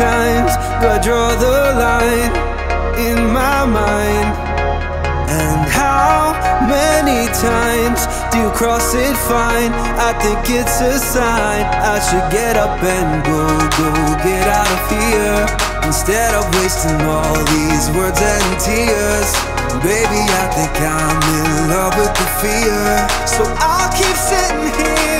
times do I draw the line in my mind? And how many times do you cross it fine? I think it's a sign. I should get up and go, go, get out of here. Instead of wasting all these words and tears. Baby, I think I'm in love with the fear. So I'll keep sitting here.